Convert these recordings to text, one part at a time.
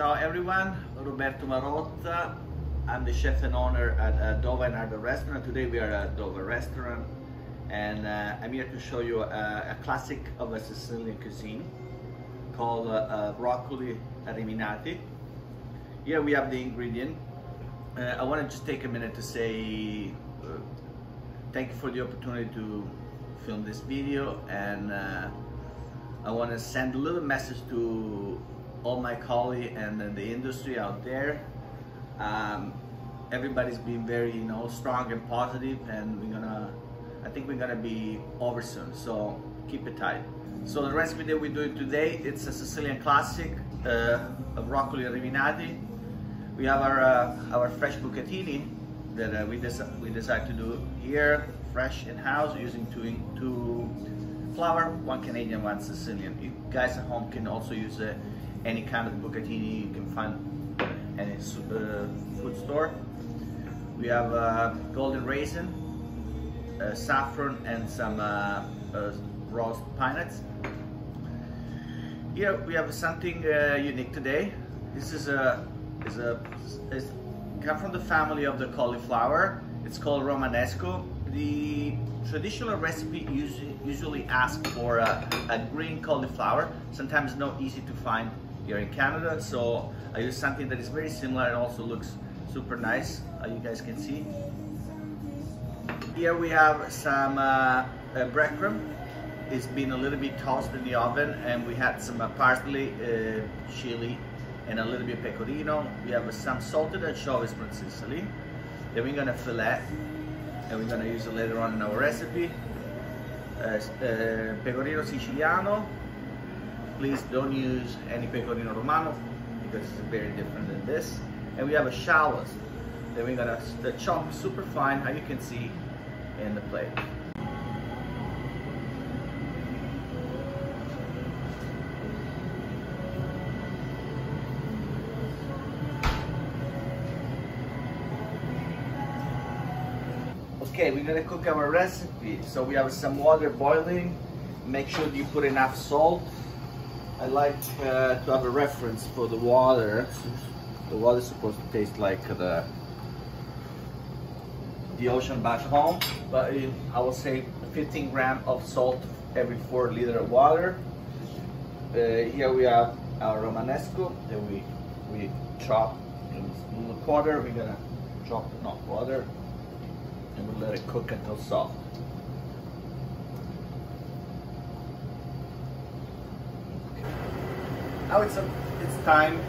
Ciao everyone, Roberto Marotta. I'm the chef and owner at uh, Dova and Ardo Restaurant. Today we are at Dova Restaurant and uh, I'm here to show you a, a, classic of a Sicilian cuisine called uh, uh broccoli riminati. Here we have the ingredient. Uh, I want to just take a minute to say uh, thank you for the opportunity to film this video and I want to send a little message to all my colleagues and the industry out there. Um, everybody's been very, you know, strong and positive, and we're gonna, I think we're gonna be over soon. So keep it tight. So the recipe that we're doing today, it's a Sicilian classic, uh, of broccoli riminati. We have our uh, our fresh bucatini that uh, we, we decided to do here, fresh in house, using two two flour, one Canadian, one Sicilian. You guys at home can also use uh, any kind of bucatini you can find any uh, food store. We have uh, golden raisin, uh, saffron, and some uh, uh, roast pine nuts. Here we have something unique today. This is a is a is come from the family of the cauliflower. It's called Romanesco. The traditional recipe usually, usually asks for a, a green cauliflower. Sometimes not easy to find here in Canada. So I use something that is very similar and also looks super nice, uh, you guys can see. Here we have some uh, uh, breadcrumb. It's been a little bit toasted in the oven and we had some uh, parsley, uh, chili, and a little bit pecorino. We have some salted anchovies from Sicily. Then we're gonna fillet and we're gonna use it later on in our recipe. Uh, pecorino siciliano, please don't use any pecorino romano because it's very different than this. And we have a shallots Then we're gonna the chop super fine, how you can see in the plate. Okay, we're gonna cook our recipe. So we have some water boiling. Make sure you put enough salt I like uh, to have a reference for the water. The water is supposed to taste like the the ocean back home, but I will say 15 gram of salt every 4 liter of water. Uh, here we have our romanesco that we we chop in little quarter. We're gonna chop not water, and we'll let it cook until soft. Now it's, a, it's time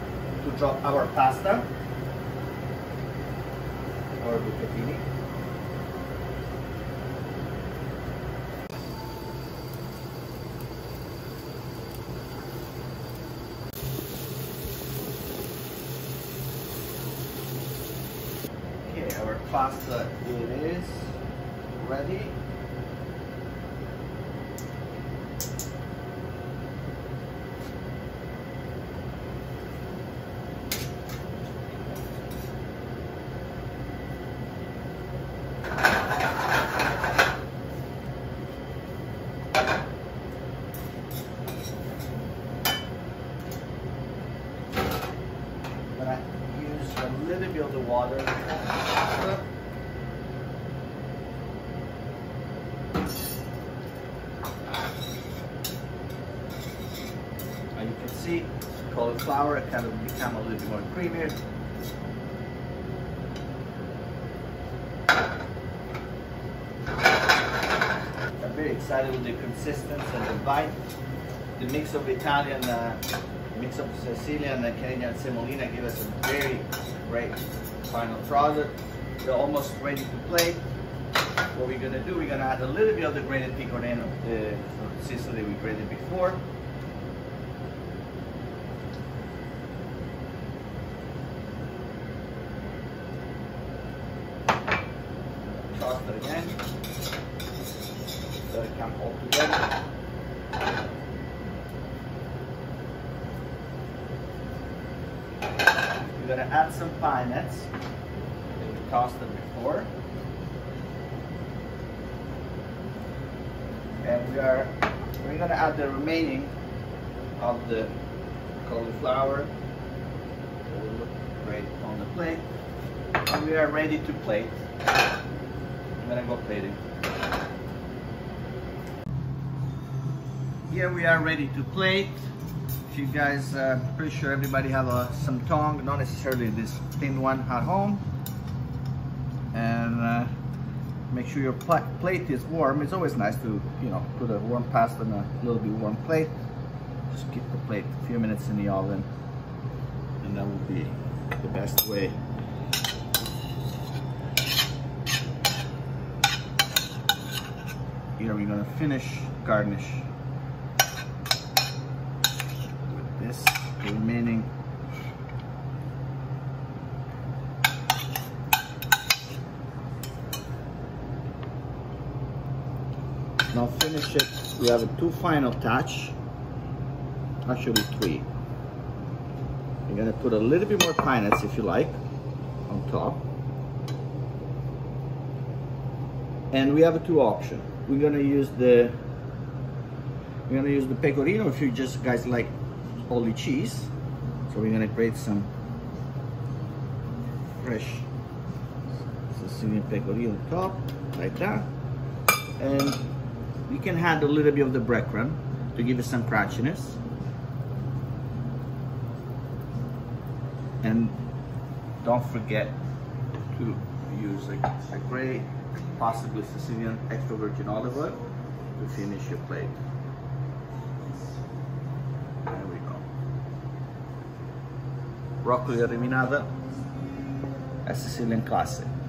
to drop our pasta, our bucatini. Okay, our pasta is ready. little bit the water. And you can see cauliflower kind of become a little bit more creamier. I'm very excited with the consistency and the bite. The mix of Italian uh, mix of Sicilian and Canadian semolina give us a very great final product. They're almost ready to plate. What we're gonna do, we're gonna add a little bit of the grated pecorino from Sicily we grated before. Toss it again. Let it come all together going to add some pine nuts. We tossed them before. And we are we're going to add the remaining of the cauliflower right on the plate. And we are ready to plate. I'm going to go plating. Here we are ready to plate. If you guys, uh, pretty sure everybody have uh, some tongue, not necessarily this thin one at home. And uh, make sure your pl plate is warm. It's always nice to, you know, put a warm pasta on a little bit warm plate. Just keep the plate a few minutes in the oven and that will be the best way here we're gonna finish garnish with this the remaining. Now finish it. We have a two final touch. Actually three. You're gonna put a little bit more pine nuts if you like on top. And we have a two options we're gonna use the we're gonna use the pecorino if you just guys like only cheese. So we're gonna grate some fresh Sicilian pecorino on top like that. And we can add a little bit of the breadcrumb to give it some crunchiness. And don't forget to use a, a great possibly Sicilian extra virgin olive oil to finish your plate. Broccoli riminata, a Sicilian classic.